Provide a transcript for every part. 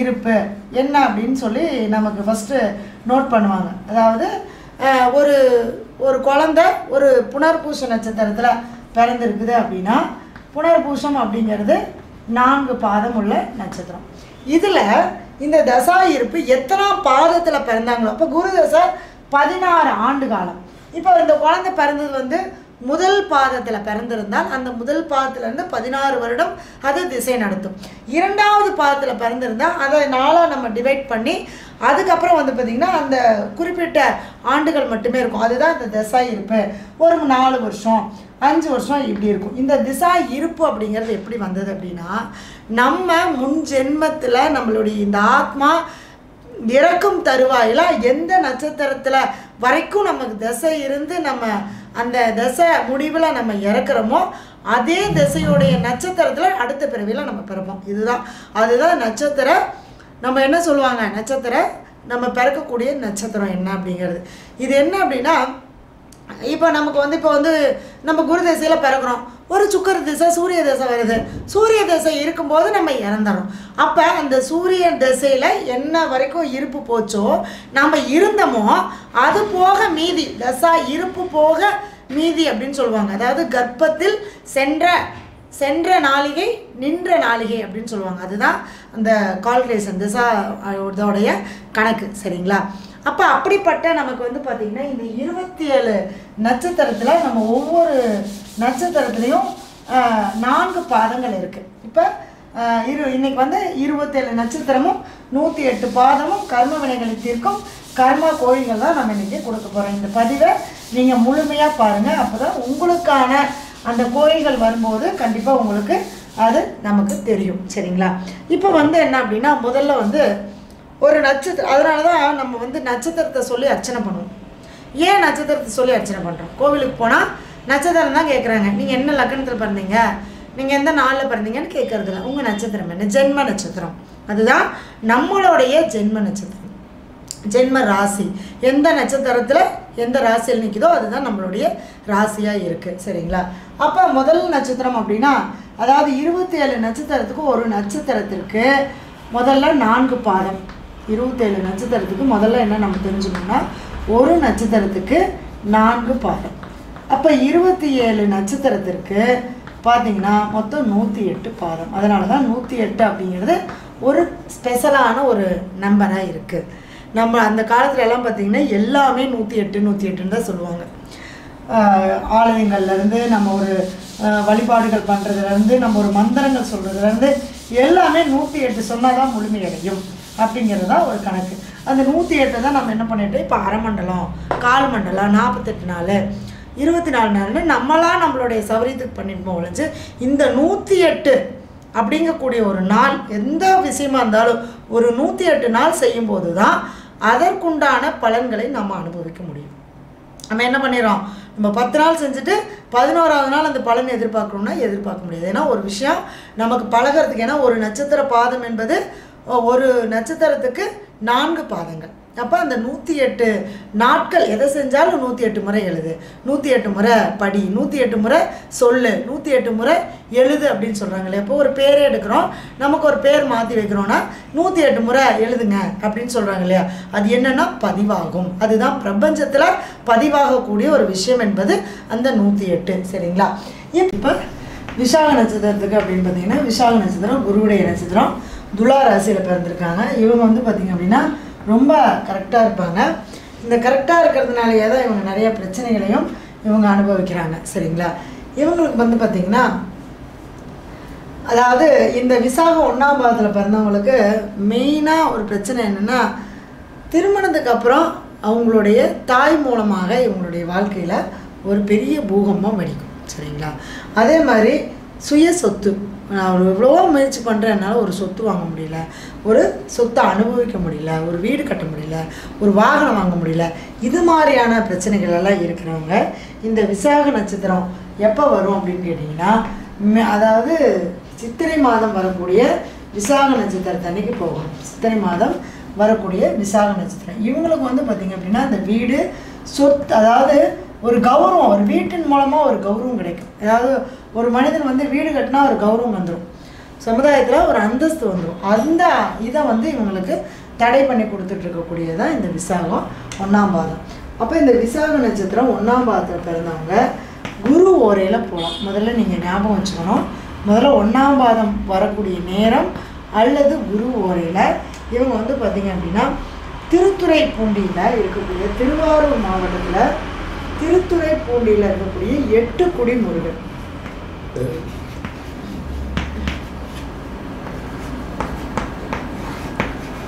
இருப்பு என்ன அப்படின்னு சொல்லி நமக்கு ஃபஸ்ட்டு நோட் பண்ணுவாங்க. அதாவது ஒரு ஒரு குழந்த ஒரு புனர்பூச நட்சத்திரத்தில் பிறந்திருக்குது அப்படின்னா புனர்பூசம் அப்படிங்கிறது நான்கு பாதம் உள்ள நட்சத்திரம். இதில் இந்த தசா இருப்பு எத்தனாம் பாதத்தில் பிறந்தாங்களோ அப்போ குரு தசை பதினாறு ஆண்டு காலம். இப்போ இந்த குழந்தை பிறந்தது வந்து முதல் பாதத்தில் பிறந்திருந்தால் அந்த முதல் பாதத்திலேருந்து பதினாறு வருடம் அது திசை நடத்தும். இரண்டாவது பாதத்தில் பிறந்திருந்தால் அதை நாளாக நம்ம டிவைட் பண்ணி அதுக்கப்புறம் வந்து பார்த்திங்கன்னா அந்த குறிப்பிட்ட ஆண்டுகள் மட்டுமே இருக்கும். அதுதான் இந்த திசா இருப்பு. ஒரு நாலு வருஷம் அஞ்சு வருஷம் இப்படி இருக்கும். இந்த திசா இருப்பு அப்படிங்கிறது எப்படி வந்தது அப்படின்னா நம்ம முன் ஜென்மத்தில் நம்மளுடைய இந்த ஆத்மா இறக்கும் தருவாயில் எந்த நட்சத்திரத்தில் வரைக்கும் நமக்கு திசை இருந்து நம்ம அந்த திசை முடிவில் நம்ம இறக்குறோமோ அதே திசையுடைய நட்சத்திரத்தில் அடுத்த பிறவியில் நம்ம பிறப்போம். இதுதான். அதுதான் நட்சத்திர நம்ம என்ன சொல்லுவாங்க? நட்சத்திர நம்ம பிறக்கக்கூடிய நட்சத்திரம் என்ன அப்படிங்கிறது. இது என்ன அப்படின்னா இப்போ நமக்கு வந்து இப்போ வந்து நம்ம குரு திசையில் பிறக்கிறோம். ஒரு சுக்கர திசை சூரிய திசை வருது. சூரிய திசை இருக்கும்போது நம்ம இறந்துறோம். அப்போ அந்த சூரிய திசையில் என்ன வரைக்கும் இருப்பு போச்சோ நம்ம இருந்தோமோ அது போக மீதி தசா இருப்பு போக மீதி அப்படின்னு சொல்லுவாங்க. அதாவது கர்ப்பத்தில் சென்ற சென்ற நாளிகை நின்ற நாளிகை அப்படின்னு சொல்லுவாங்க. அதுதான் அந்த கால்குலேஷன் திசா இதோடைய கணக்கு. சரிங்களா? அப்போ அப்படிப்பட்ட நமக்கு வந்து பார்த்திங்கன்னா இந்த இருபத்தி ஏழு நட்சத்திரத்தில் நம்ம ஒவ்வொரு நட்சத்திரத்துலேயும் நான்கு பாதங்கள் இருக்குது இப்போ இரு இன்னைக்கு வந்து இருபத்தேழு நட்சத்திரமும் நூற்றி எட்டு பாதமும் கர்ம வினைகளை தீர்க்கும் கர்ம கோயில்கள் தான் நம்ம இன்றைக்கி கொடுக்க போகிறோம் இந்த பதிவை நீங்கள் முழுமையாக பாருங்கள் அப்போ தான் உங்களுக்கான அந்த கோயில்கள் வரும்போது கண்டிப்பாக உங்களுக்கு அது நமக்கு தெரியும். சரிங்களா? இப்போ வந்து என்ன அப்படின்னா முதல்ல வந்து ஒரு நட்சத்திரம் அதனால தான் நம்ம வந்து நட்சத்திரத்தை சொல்லி அர்ச்சனை பண்ணுவோம். ஏன் நட்சத்திரத்தை சொல்லி அர்ச்சனை பண்ணுறோம் கோவிலுக்கு போனால் நட்சத்திரம் தான் கேட்குறாங்க நீங்கள் என்ன லக்னத்தில் பிறந்தீங்க? நீங்கள் எந்த நாளில் பிறந்தீங்கன்னு கேட்கறது இல்லை உங்கள் நட்சத்திரம் என்ன? ஜென்ம நட்சத்திரம். அதுதான் நம்மளுடைய ஜென்ம நட்சத்திரம். ஜென்ம ராசி. எந்த நட்சத்திரத்தில் எந்த ராசியில் நிற்குதோ அதுதான் நம்மளுடைய ராசியாக இருக்குது சரிங்களா? அப்போ முதல் நட்சத்திரம் அப்படின்னா அதாவது இருபத்தி ஏழு நட்சத்திரத்துக்கு ஒரு நட்சத்திரத்திற்கு முதல்ல நான்கு பாதம். இருபத்தேழு நட்சத்திரத்துக்கு முதல்ல என்ன நம்ம தெரிஞ்சுக்கணும்னா ஒரு நட்சத்திரத்துக்கு நான்கு பாதம். அப்போ இருபத்தி ஏழு நட்சத்திரத்திற்கு பார்த்தீங்கன்னா மொத்தம் நூற்றி எட்டு பாதம். அதனால தான் நூற்றி எட்டு அப்படிங்கிறது ஒரு ஸ்பெஷலான ஒரு நம்பராக இருக்குது நம்ம அந்த காலத்துலலாம் பார்த்திங்கன்னா எல்லாமே நூற்றி எட்டு நூற்றி எட்டுன்னு தான் சொல்லுவாங்க. ஆலயங்கள்லேருந்து நம்ம ஒரு வழிபாடுகள் பண்ணுறதுலேருந்து நம்ம ஒரு மந்திரங்கள் சொல்கிறதுலேருந்து எல்லாமே நூற்றி எட்டு சொன்னால் தான் முழுமையடையும். அப்படிங்கிறது தான் ஒரு கணக்கு. அந்த நூற்றி எட்டை தான் நம்ம என்ன பண்ணிட்டோம்? இப்போ அரை மண்டலம் கால் மண்டலம் நாற்பத்தெட்டு நாள் இருபத்தி நாலு நாள்னு நம்மளாம் நம்மளுடைய சௌரியத்துக்கு பண்ணிட்டு ஒழிஞ்சு இந்த நூற்றி எட்டு அப்படிங்கக்கூடிய ஒரு நாள் எந்த விஷயமா இருந்தாலும் ஒரு நூற்றி எட்டு நாள் செய்யும்போது தான் அதற்குண்டான பலன்களை நம்ம அனுபவிக்க முடியும். நம்ம என்ன பண்ணிடுறோம்? நம்ம பத்து நாள் செஞ்சுட்டு பதினோராவது நாள் அந்த பலன் எதிர்பார்க்கணும்னா எதிர்பார்க்க முடியாது. ஏன்னா ஒரு விஷயம் நமக்கு பழகிறதுக்கு ஏன்னா ஒரு நட்சத்திர பாதம் என்பது ஒரு நட்சத்திரத்துக்கு நான்கு பாதங்கள். அப்போ அந்த நூற்றி எட்டு நாட்கள் எதை செஞ்சாலும் நூற்றி எட்டு முறை எழுது. நூற்றி எட்டு முறை படி நூற்றி எட்டு முறை சொல்லு நூற்றி எட்டு முறை எழுது அப்படின்னு சொல்கிறாங்களே இப்போ ஒரு பேரே எடுக்கிறோம். நமக்கு ஒரு பேர் மாற்றி வைக்கிறோன்னா நூற்றி எட்டு முறை எழுதுங்க அப்படின்னு சொல்கிறாங்க இல்லையா? அது என்னென்னா பதிவாகும். அதுதான் பிரபஞ்சத்தில் பதிவாகக்கூடிய ஒரு விஷயம் என்பது அந்த நூற்றி எட்டு சரிங்களா? இப்போ விசாக நட்சத்திரத்துக்கு அப்படின்னு பார்த்தீங்கன்னா விசாக நட்சத்திரம் குருவுடைய நட்சத்திரம். துலா ராசியில் பிறந்திருக்காங்க. இவங்க வந்து பார்த்தீங்க அப்படின்னா ரொம்ப கரெக்டாக இருப்பாங்க. இந்த கரெக்டாக இருக்கிறதுனாலயே தான் இவங்க நிறைய பிரச்சனைகளையும் இவங்க அனுபவிக்கிறாங்க. சரிங்களா? இவங்களுக்கு வந்து பார்த்திங்கன்னா அதாவது இந்த விசாகம் ஒன்றாம் பாதத்தில் பிறந்தவங்களுக்கு மெயினாக ஒரு பிரச்சனை என்னென்னா திருமணத்துக்கு அப்புறம் அவங்களுடைய தாய் மூலமாக இவங்களுடைய வாழ்க்கையில் ஒரு பெரிய பூகம்பம் வெடிக்கும். சரிங்களா? அதே மாதிரி சுய சொத்து. நான் ஒரு எவ்வளவோ முயற்சி பண்ணுறேன் என்னால் ஒரு சொத்து வாங்க முடியல. ஒரு சொத்தை அனுபவிக்க முடியல ஒரு வீடு கட்ட முடியல ஒரு வாகனம் வாங்க முடியல. இது மாதிரியான பிரச்சனைகள் எல்லாம் இருக்கிறவங்க இந்த விசாக நட்சத்திரம் எப்போ வரும் அப்படின்னு கேட்டிங்கன்னா அதாவது சித்திரை மாதம் வரக்கூடிய விசாக நட்சத்திரத்தை அன்னைக்கு போகணும் சித்திரை மாதம் வரக்கூடிய விசாக நட்சத்திரம். இவங்களுக்கு வந்து பார்த்திங்க அப்படின்னா இந்த வீடு சொத்து அதாவது ஒரு கௌரவம் ஒரு வீட்டின் மூலமாக ஒரு கௌரவம் கிடைக்கும். அதாவது ஒரு மனிதன் வந்து வீடு கட்டினா ஒரு கௌரவம் வந்துடும் சமுதாயத்தில் ஒரு அந்தஸ்து வந்துடும் அந்த இதை வந்து இவங்களுக்கு தடை பண்ணி கொடுத்துட்டு இருக்கக்கூடியதான் இந்த விசாகம் ஒன்றாம் பாதம். அப்போ இந்த விசாக நட்சத்திரம் ஒன்றாம் பாதத்தில் பிறந்தவங்க குரு ஓரையில் போகலாம் முதல்ல நீங்கள் ஞாபகம் வச்சுக்கணும். முதல்ல ஒன்றாம் பாதம் வரக்கூடிய நேரம் அல்லது குரு ஓரையில் இவங்க வந்து பார்த்திங்க அப்படின்னா திருத்துறை பூண்டியில் இருக்கக்கூடிய திருவாரூர் மாவட்டத்தில் திருத்துறை பூண்டியில் இருக்கக்கூடிய எட்டு குடி முருகன்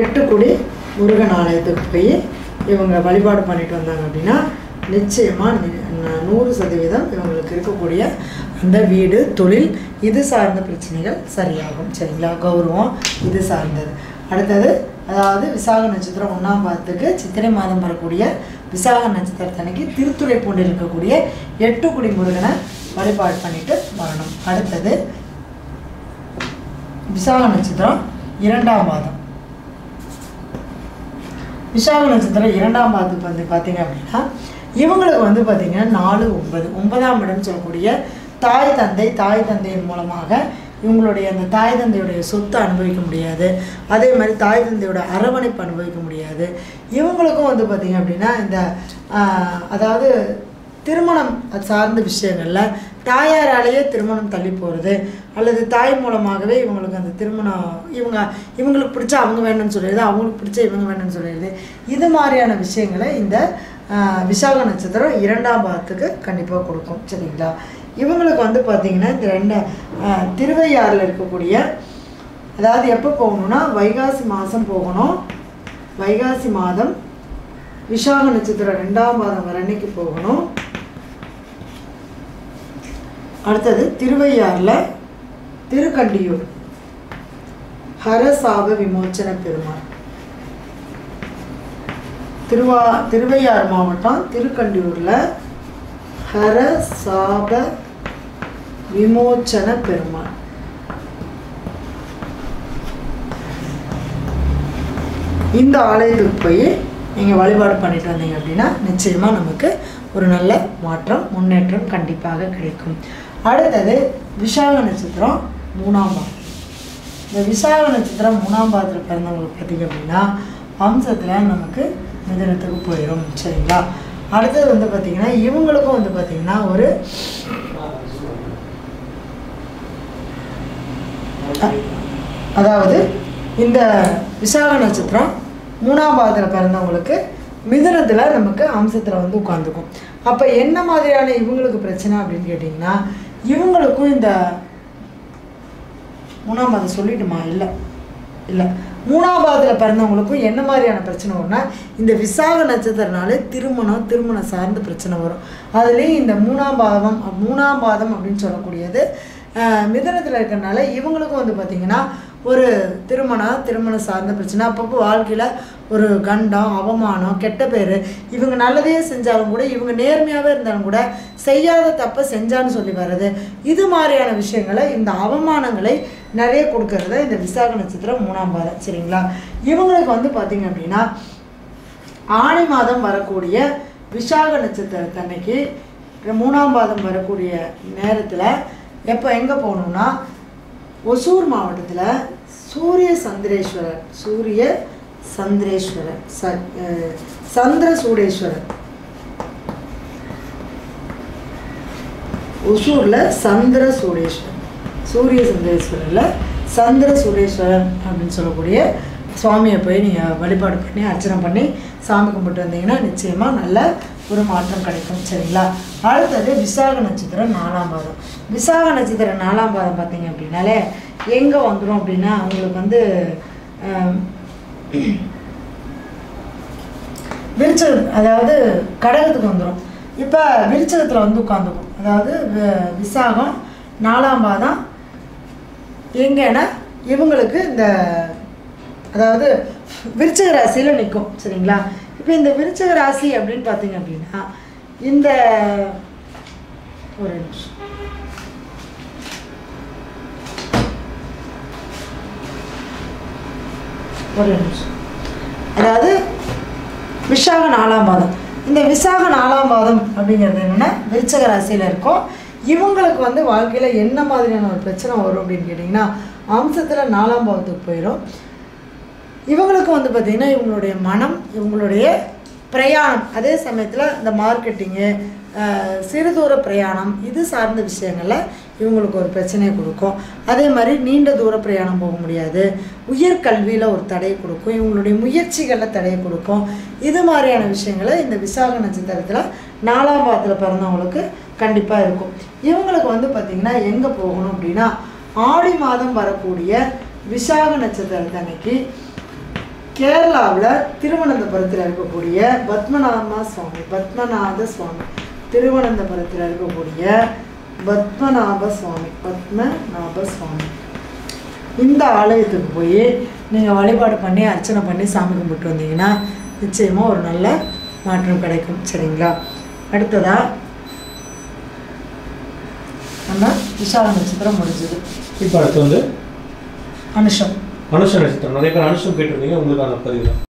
எட்டுக்குடி முருகன் ஆலயத்துக்கு போய் இவங்க வழிபாடு பண்ணிட்டு வந்தாங்க அப்படின்னா நிச்சயமாக நூறு சதவீதம் இவங்களுக்கு இருக்கக்கூடிய அந்த வீடு தொழில் இது சார்ந்த பிரச்சனைகள் சரியாகும். சரிங்களா? கௌரவம் இது சார்ந்தது. அடுத்தது அதாவது விசாக நட்சத்திரம் ஒன்றாம் பாதத்துக்கு சித்திரை மாதம் வரக்கூடிய விசாக நட்சத்திரத்தனைக்கு திருத்துறை பூண்டு இருக்கக்கூடிய எட்டு குடி முருகனை வழிபாடு பண்ணிட்டு வரணும். அடுத்தது விசாக நட்சத்திரம் இரண்டாம் மாதம் விசாக நட்சத்திரம் இரண்டாம் மாதத்துக்கு வந்து பார்த்தீங்க அப்படின்னா இவங்களுக்கு வந்து பார்த்தீங்கன்னா நாலு ஒன்பது. ஒன்பதாம் இடம்னு சொல்லக்கூடிய தாய் தந்தை தாய் தந்தையின் மூலமாக இவங்களுடைய அந்த தாய் தந்தையுடைய சொத்தை அனுபவிக்க முடியாது. அதே மாதிரி தாய் தந்தையோட அரவணைப்பு அனுபவிக்க முடியாது. இவங்களுக்கும் வந்து பார்த்திங்க அப்படின்னா இந்த அதாவது திருமணம் அது சார்ந்த விஷயங்களில் தாயாராலேயே திருமணம் தள்ளி போகிறது அல்லது தாய் மூலமாகவே இவங்களுக்கு அந்த திருமணம் இவங்க இவங்களுக்கு பிடிச்ச அவங்க வேணும்னு சொல்லிடுது அவங்களுக்கு பிடிச்ச இவங்க வேணும்னு சொல்லிடுது. இது மாதிரியான விஷயங்களை இந்த விசாக நட்சத்திரம் இரண்டாம் பாகத்துக்கு கண்டிப்பாக கொடுக்கும். சரிங்களா? இவங்களுக்கு வந்து பார்த்திங்கன்னா இந்த ரெண்டு திருவையாறில் இருக்கக்கூடிய அதாவது எப்போ போகணும்னா வைகாசி மாதம் போகணும். வைகாசி மாதம் விஷாக நட்சத்திரம் ரெண்டாம் மாதம் வர அன்னைக்கு போகணும். அடுத்தது திருவையாறில் திருக்கண்டியூர் ஹரசாப விமோச்சன பெருமாள். திருவா திருவையார் மாவட்டம் திருக்கண்டியூரில் ஹரசாப விமோச்சன பெருமாள். இந்த ஆலயத்துக்கு போய் நீங்கள் வழிபாடு பண்ணிட்டு வந்தீங்க அப்படின்னா நிச்சயமாக நமக்கு ஒரு நல்ல மாற்றம் முன்னேற்றம் கண்டிப்பாக கிடைக்கும். அடுத்தது விசாக நட்சத்திரம் மூணாம் பாதம் இந்த விசாக நட்சத்திரம் மூணாம் பாதத்தில் பிறந்தவங்களுக்கு பார்த்தீங்க அப்படின்னா வம்சத்தில் நமக்கு மிதனத்துக்கு போயிடும் சரிங்களா? அடுத்தது வந்து பார்த்திங்கன்னா இவங்களுக்கும் வந்து பார்த்திங்கன்னா ஒரு அதாவது இந்த விசாக நட்சத்திரம் மூணாம் பாதத்தில் பிறந்தவங்களுக்கு மிதுனத்தில் நமக்கு அம்சத்தில் வந்து உட்காந்துக்கும் அப்போ என்ன மாதிரியான இவங்களுக்கு பிரச்சனை அப்படின்னு கேட்டிங்கன்னா இவங்களுக்கும் இந்த மூணாம் பாதம் சொல்லிட்டுமா? இல்லை. இல்லை. மூணாம் பாதத்தில் பிறந்தவங்களுக்கும் என்ன மாதிரியான பிரச்சனை வரும்னா இந்த விசாக நட்சத்திரனாலே திருமணம் திருமணம் சார்ந்த பிரச்சனை வரும். அதுலேயும் இந்த மூணாம் பாதம் மூணாம் பாதம் அப்படின்னு சொல்லக்கூடியது மிதனத்தில் இருக்கிறனால இவங்களுக்கும் வந்து பார்த்திங்கன்னா ஒரு திருமணம் திருமணம் சார்ந்த பிரச்சனை. அப்பப்போ வாழ்க்கையில் ஒரு கண்டம் அவமானம் கெட்ட பேர் இவங்க நல்லதே செஞ்சாலும் கூட இவங்க நேர்மையாகவே இருந்தாலும் கூட செய்யாத தப்பை செஞ்சான்னு சொல்லி வர்றது. இது மாதிரியான விஷயங்களை இந்த அவமானங்களை நிறைய கொடுக்கறத இந்த விசாக நட்சத்திரம் மூணாம் பாதம் சரிங்களா? இவங்களுக்கு வந்து பார்த்திங்க அப்படின்னா ஆணி மாதம் வரக்கூடிய விசாக நட்சத்திரத்தன்னைக்கு மூணாம் பாதம் வரக்கூடிய நேரத்தில் எப்போ எங்கே போகணுன்னா ஒசூர் மாவட்டத்தில் சூரிய சந்திரேஸ்வரர் சூரிய சந்திரேஸ்வரர் ச சந்திர சூடேஸ்வரர். ஒசூரில் சந்திர சூடேஸ்வரர் சூரிய சந்திரேஸ்வரரில் சந்திர சூடேஸ்வரர் அப்படின்னு சொல்லக்கூடிய சுவாமியை போய் நீங்கள் வழிபாடு பண்ணி அர்ச்சனை பண்ணி சாமி கும்பிட்டு வந்தீங்கன்னா நிச்சயமாக நல்ல ஒரு மாற்றம் கிடைக்கும் சரிங்களா? அடுத்தது விசாக நட்சத்திரம் நாலாம் பாதம் விசாக நட்சத்திரம் நாலாம் பாதம் பார்த்தீங்க அப்படின்னாலே எங்கே வந்துடும் அப்படின்னா உங்களுக்கு வந்து விருச்சகம் அதாவது கடகத்துக்கு வந்துடும் இப்போ விருச்சகத்தில் வந்து உட்காந்துக்கும். அதாவது விசாகம் நாலாம் பாதம் எங்கன்னா இவங்களுக்கு இந்த அதாவது விருச்சக ராசியில் நிற்கும் சரிங்களா? இப்போ இந்த விருச்சக ராசி அப்படின்னு பார்த்தீங்க அப்படின்னா இந்த ஒரு நிமிஷம். ஒரு நிமிஷம். அதாவது விசாக நாலாம் பாதம் இந்த விசாக நாலாம் பாதம் அப்படிங்கிறது என்னென்னா விருச்சக ராசியில் இருக்கும். இவங்களுக்கு வந்து வாழ்க்கையில் என்ன மாதிரியான ஒரு பிரச்சனை வரும் அப்படின்னு கேட்டிங்கன்னா அம்சத்தில் நாலாம் பாவத்துக்கு போயிடும் இவங்களுக்கு வந்து பார்த்திங்கன்னா இவங்களுடைய மனம் இவங்களுடைய பிரயாணம் அதே சமயத்தில் இந்த மார்க்கெட்டிங்கு சிறு தூர பிரயாணம் இது சார்ந்த விஷயங்களில் இவங்களுக்கு ஒரு பிரச்சனையை கொடுக்கும். அதே மாதிரி நீண்ட தூர பிரயாணம் போக முடியாது. உயர்கல்வியில் ஒரு தடையை கொடுக்கும். இவங்களுடைய முயற்சிகளில் தடையை கொடுக்கும். இது மாதிரியான விஷயங்களை இந்த விசாக நட்சத்திரத்தில் நாலாம் பாதத்தில் பிறந்தவங்களுக்கு கண்டிப்பாக இருக்கும். இவங்களுக்கு வந்து பார்த்திங்கன்னா எங்கே போகணும் அப்படின்னா ஆடி மாதம் வரக்கூடிய விசாக நட்சத்திரத்தன்னைக்கு கேரளாவில் திருவனந்தபுரத்தில் இருக்கக்கூடிய பத்மநாம சுவாமி பத்மநாத சுவாமி திருவனந்தபுரத்தில் இருக்கக்கூடிய பத்மநாப சுவாமி பத்மநாப சுவாமி இந்த ஆலயத்துக்கு போய் நீங்கள் வழிபாடு பண்ணி அர்ச்சனை பண்ணி சாமி கும்பிட்டு வந்தீங்கன்னா நிச்சயமாக ஒரு நல்ல மாற்றம் கிடைக்கும் சரிங்களா? அடுத்ததா நம்ம விஷால நட்சத்திரம் முடிஞ்சது. இப்போ அடுத்து வந்து அனுஷம். அனுஷ நட்சத்திரம். நிறைய பேர் அனுஷம் கேட்டிருந்தீங்க உங்களுக்கான பதிவு.